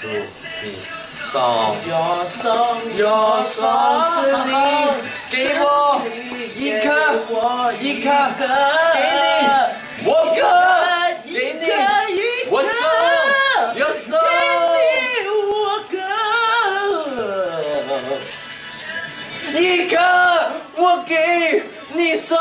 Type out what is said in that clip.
祝你送，要送要送是你给我一颗我一颗给你，我颗给你，我送要送，我哥，一颗我给你送。